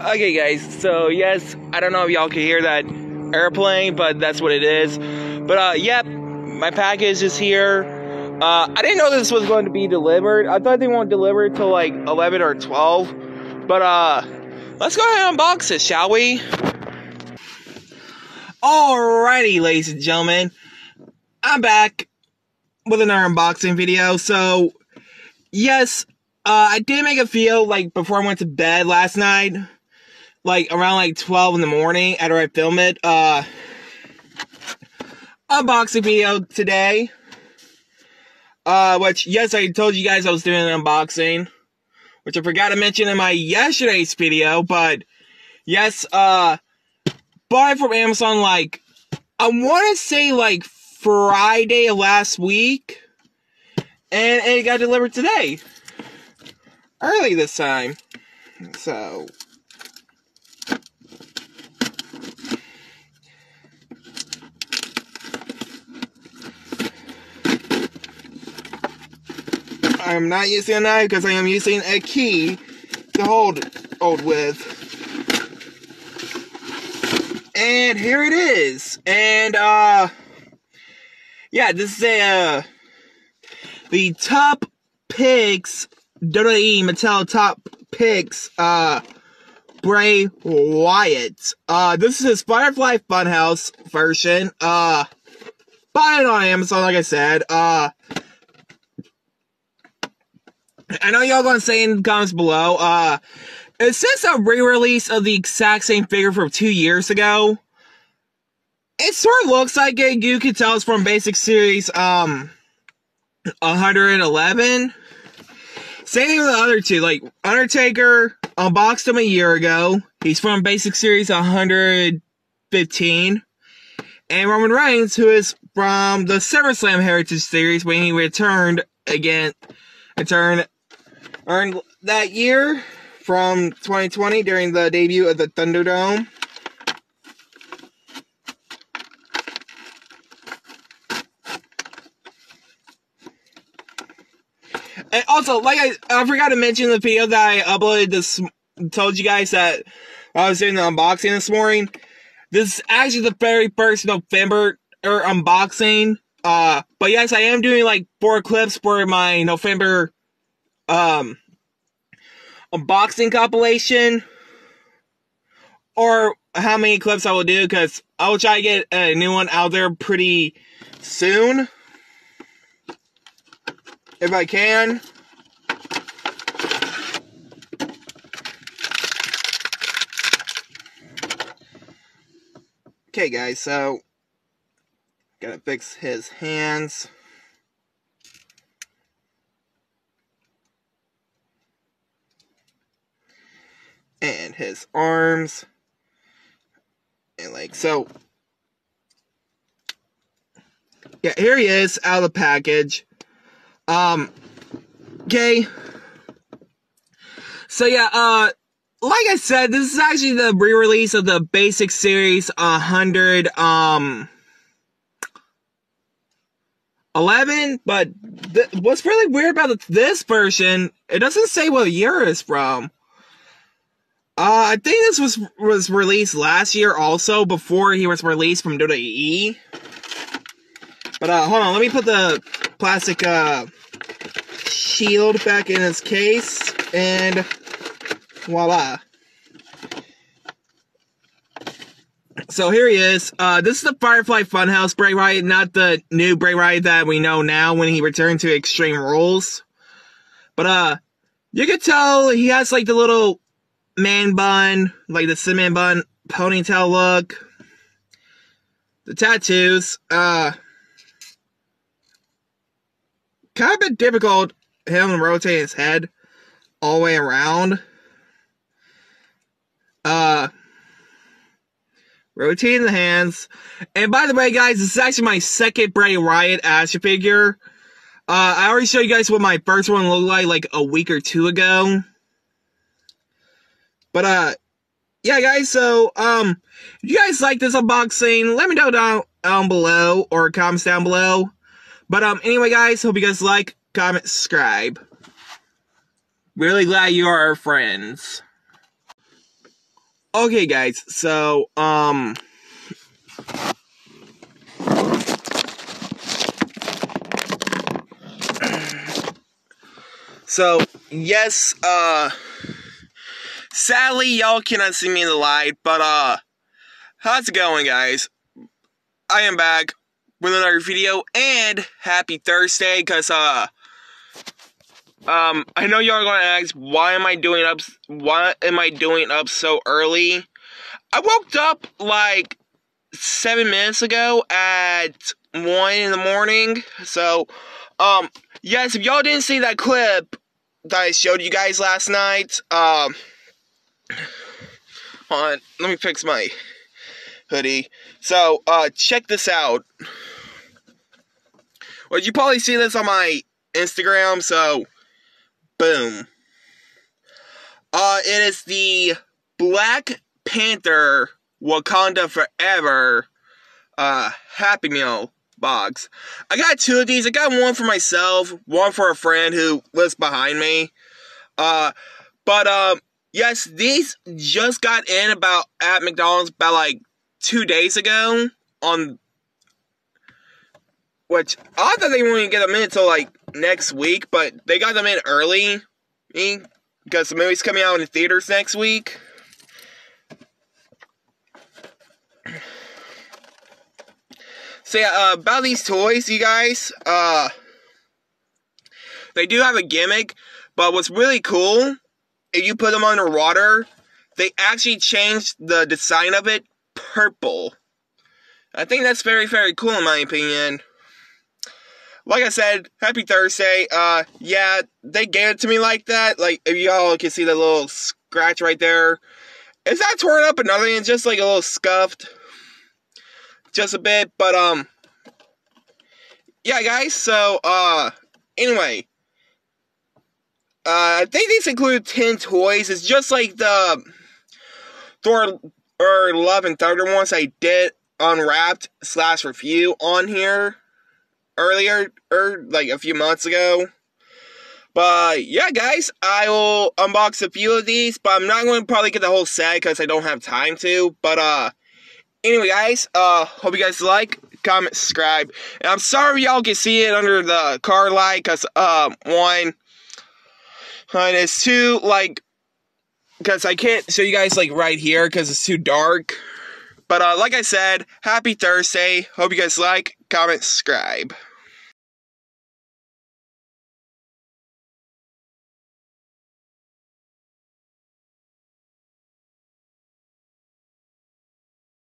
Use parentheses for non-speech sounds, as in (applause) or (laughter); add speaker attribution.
Speaker 1: Okay, guys, so yes, I don't know if y'all can hear that airplane, but that's what it is. But, uh, yep, my package is here. Uh, I didn't know this was going to be delivered. I thought they won't deliver till like 11 or 12. But, uh, let's go ahead and unbox it, shall we? Alrighty, ladies and gentlemen, I'm back with another unboxing video. So, yes, uh, I did make a video like before I went to bed last night like around like 12 in the morning after I film it. Uh, unboxing video today. Uh, which, yes, I told you guys I was doing an unboxing, which I forgot to mention in my yesterday's video, but yes, uh, bought it from Amazon like, I want to say like Friday of last week, and it got delivered today. Early this time. So, I'm not using a knife because I am using a key to hold hold with. And here it is. And uh yeah, this is a uh, the top picks WWE Mattel top picks uh Bray Wyatt. Uh this is his Firefly Funhouse version. Uh buy it on Amazon like I said. Uh I know y'all gonna say in the comments below, uh, is this a re-release of the exact same figure from two years ago? It sort of looks like it, you can tell it's from Basic Series, um, 111. Same thing with the other two, like, Undertaker unboxed him a year ago. He's from Basic Series 115. And Roman Reigns, who is from the SummerSlam Heritage Series when he returned again, returned earned that year from 2020 during the debut of the Thunderdome. And also, like I, I forgot to mention the video that I uploaded this, told you guys that I was doing the unboxing this morning. This is actually the very first November or er, unboxing. Uh, but yes, I am doing like four clips for my November um, unboxing compilation or how many clips I will do because I will try to get a new one out there pretty soon if I can. Okay, guys, so gotta fix his hands. and his arms. And like, so. Yeah, here he is out of the package. Um, okay. So yeah, uh, like I said, this is actually the re-release of the basic series 100, um, 11, but th- what's really weird about this version, it doesn't say what year it's from. Uh, I think this was was released last year also before he was released from WWE. But uh, hold on, let me put the plastic uh shield back in its case, and voila. So here he is. Uh, this is the Firefly Funhouse Bray Wyatt, not the new Bray Wyatt that we know now when he returned to Extreme Rules. But uh, you could tell he has like the little man bun, like the cinnamon bun ponytail look. The tattoos, uh, kind of been difficult him rotating his head all the way around. Uh, rotating the hands. And by the way, guys, this is actually my second Bray Wyatt action figure. Uh, I already showed you guys what my first one looked like like a week or two ago. But uh yeah guys, so um if you guys like this unboxing, let me know down down below or comments down below. But um anyway guys, hope you guys like, comment, subscribe. Really glad you are our friends. Okay, guys, so, um. (clears throat) So, yes, uh. Sadly, y'all cannot see me in the light, but, uh. How's it going, guys? I am back with another video, and happy Thursday, because, uh. Um, I know y'all are gonna ask, why am I doing up, why am I doing up so early? I woke up, like, seven minutes ago at one in the morning, so, um, yes, if y'all didn't see that clip that I showed you guys last night, um, on, let me fix my hoodie. So, uh, check this out. Well, you probably see this on my Instagram, so Boom. Uh, it is the Black Panther Wakanda Forever uh, Happy Meal box. I got two of these. I got one for myself, one for a friend who lives behind me. Uh, but um, yes, these just got in about at McDonald's about like two days ago on which I thought they wouldn't get them in until like next week, but they got them in early. Because the movie's coming out in the theaters next week. So yeah, uh, about these toys, you guys, uh, they do have a gimmick, but what's really cool, if you put them underwater, they actually changed the design of it purple. I think that's very, very cool in my opinion like I said, happy Thursday. Uh, yeah, they gave it to me like that. Like, if y'all can see the little scratch right there, it's not torn up or nothing. It's just like a little scuffed, just a bit. But um, yeah, guys. So uh, anyway, uh, I think these include ten toys. It's just like the Thor or Love and Thunder ones I did unwrapped slash review on here earlier or like a few months ago. But yeah, guys, I will unbox a few of these, but I'm not going to probably get the whole set because I don't have time to. But uh, anyway, guys, uh, hope you guys like, comment, subscribe. And I'm sorry y'all can see it under the car light because uh, one, and it's too like because I can't show you guys like right here because it's too dark. But uh, like I said, happy Thursday. Hope you guys like, comment, subscribe.